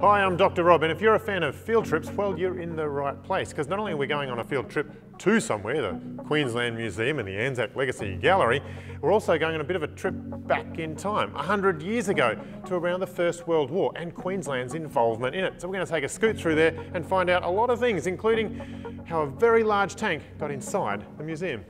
Hi, I'm Dr. Rob, and if you're a fan of field trips, well, you're in the right place, because not only are we going on a field trip to somewhere, the Queensland Museum and the Anzac Legacy Gallery, we're also going on a bit of a trip back in time, 100 years ago, to around the First World War and Queensland's involvement in it. So we're going to take a scoot through there and find out a lot of things, including how a very large tank got inside the museum.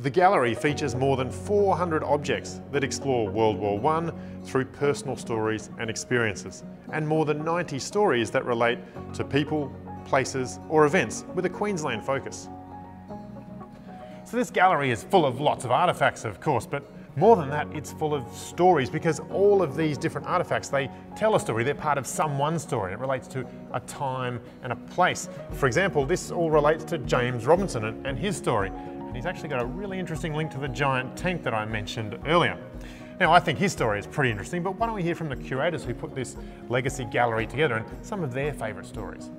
The gallery features more than 400 objects that explore World War I through personal stories and experiences, and more than 90 stories that relate to people, places or events with a Queensland focus. So this gallery is full of lots of artefacts of course, but more than that, it's full of stories because all of these different artifacts, they tell a story. They're part of some one story. It relates to a time and a place. For example, this all relates to James Robinson and, and his story. And he's actually got a really interesting link to the giant tank that I mentioned earlier. Now, I think his story is pretty interesting, but why don't we hear from the curators who put this legacy gallery together and some of their favourite stories.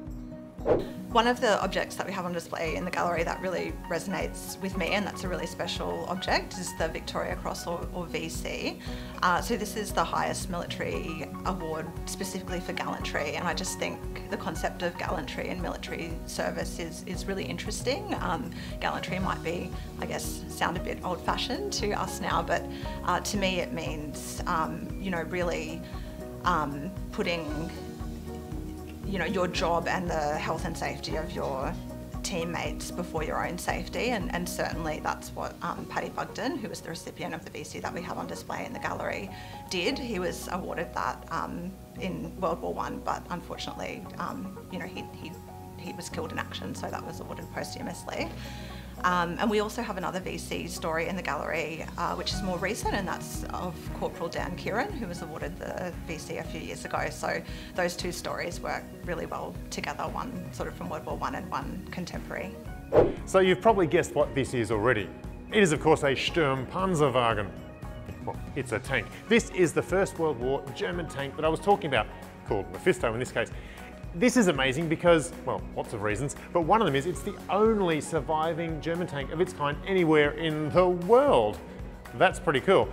One of the objects that we have on display in the gallery that really resonates with me and that's a really special object is the Victoria Cross or, or VC. Uh, so this is the highest military award specifically for gallantry and I just think the concept of gallantry and military service is, is really interesting. Um, gallantry might be, I guess, sound a bit old fashioned to us now but uh, to me it means, um, you know, really um, putting you know, your job and the health and safety of your teammates before your own safety and, and certainly that's what um, Paddy Bugden, who was the recipient of the VC that we have on display in the gallery, did. He was awarded that um, in World War One, but unfortunately, um, you know, he, he, he was killed in action, so that was awarded posthumously. Um, and we also have another VC story in the gallery, uh, which is more recent, and that's of Corporal Dan Keighran, who was awarded the VC a few years ago. So those two stories work really well together, one sort of from World War One and one contemporary. So you've probably guessed what this is already. It is of course a Sturmpanzerwagen. Well, it's a tank. This is the First World War German tank that I was talking about, called Mephisto in this case. This is amazing because, well, lots of reasons, but one of them is it's the only surviving German tank of its kind anywhere in the world. That's pretty cool.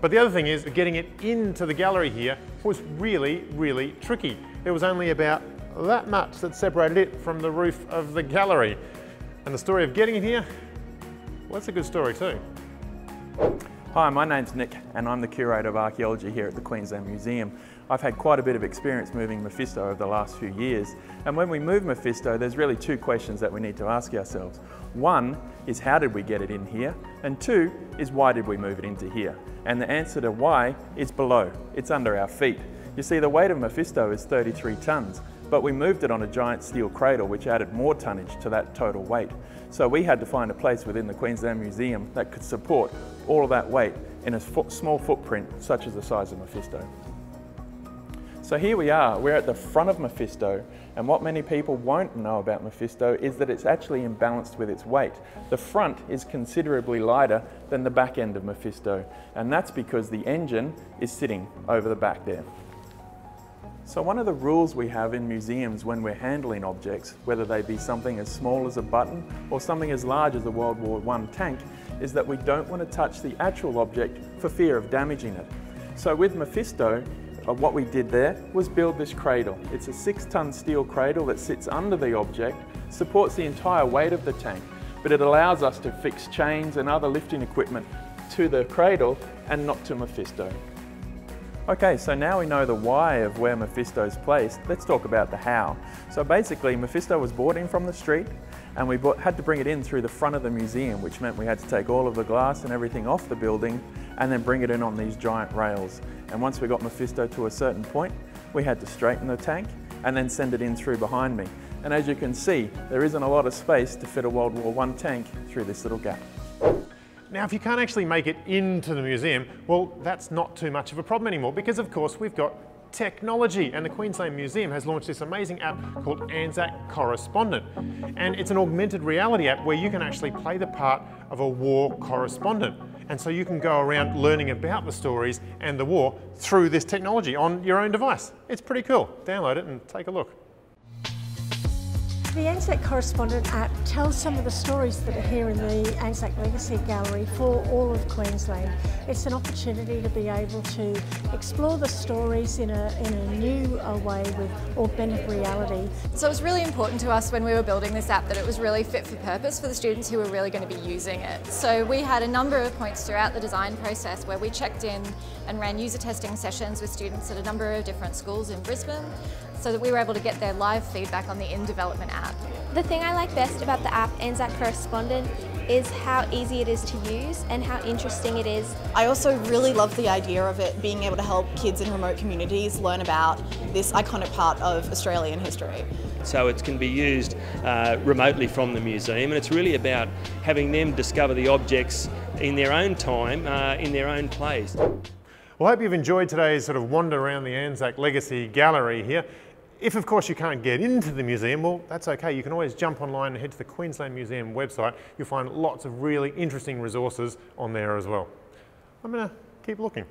But the other thing is getting it into the gallery here was really, really tricky. There was only about that much that separated it from the roof of the gallery. And the story of getting it here, well, that's a good story too. Hi, my name's Nick and I'm the Curator of Archaeology here at the Queensland Museum. I've had quite a bit of experience moving Mephisto over the last few years and when we move Mephisto there's really two questions that we need to ask ourselves. One is how did we get it in here and two is why did we move it into here? And the answer to why is below, it's under our feet. You see the weight of Mephisto is 33 tonnes but we moved it on a giant steel cradle which added more tonnage to that total weight. So we had to find a place within the Queensland Museum that could support all of that weight in a small footprint such as the size of Mephisto. So here we are, we're at the front of Mephisto, and what many people won't know about Mephisto is that it's actually imbalanced with its weight. The front is considerably lighter than the back end of Mephisto, and that's because the engine is sitting over the back there. So one of the rules we have in museums when we're handling objects, whether they be something as small as a button or something as large as a World War I tank, is that we don't want to touch the actual object for fear of damaging it. So with Mephisto, uh, what we did there was build this cradle. It's a six ton steel cradle that sits under the object, supports the entire weight of the tank, but it allows us to fix chains and other lifting equipment to the cradle and not to Mephisto. Okay, so now we know the why of where Mephisto's placed, let's talk about the how. So basically, Mephisto was brought in from the street and we bought, had to bring it in through the front of the museum, which meant we had to take all of the glass and everything off the building and then bring it in on these giant rails. And once we got Mephisto to a certain point, we had to straighten the tank and then send it in through behind me. And as you can see, there isn't a lot of space to fit a World War I tank through this little gap. Now, if you can't actually make it into the museum, well, that's not too much of a problem anymore because, of course, we've got technology and the Queensland Museum has launched this amazing app called Anzac Correspondent. And it's an augmented reality app where you can actually play the part of a war correspondent. And so you can go around learning about the stories and the war through this technology on your own device. It's pretty cool. Download it and take a look. The Anzac Correspondent app tells some of the stories that are here in the Anzac Legacy Gallery for all of Queensland. It's an opportunity to be able to explore the stories in a, in a new uh, way with augmented reality. So it was really important to us when we were building this app that it was really fit for purpose for the students who were really going to be using it. So we had a number of points throughout the design process where we checked in and ran user testing sessions with students at a number of different schools in Brisbane so that we were able to get their live feedback on the in-development app. The thing I like best about the app Anzac Correspondent is how easy it is to use and how interesting it is. I also really love the idea of it being able to help kids in remote communities learn about this iconic part of Australian history. So it can be used uh, remotely from the museum and it's really about having them discover the objects in their own time, uh, in their own place. Well, I hope you've enjoyed today's sort of wander around the Anzac Legacy Gallery here. If, of course, you can't get into the museum, well, that's okay. You can always jump online and head to the Queensland Museum website. You'll find lots of really interesting resources on there as well. I'm going to keep looking.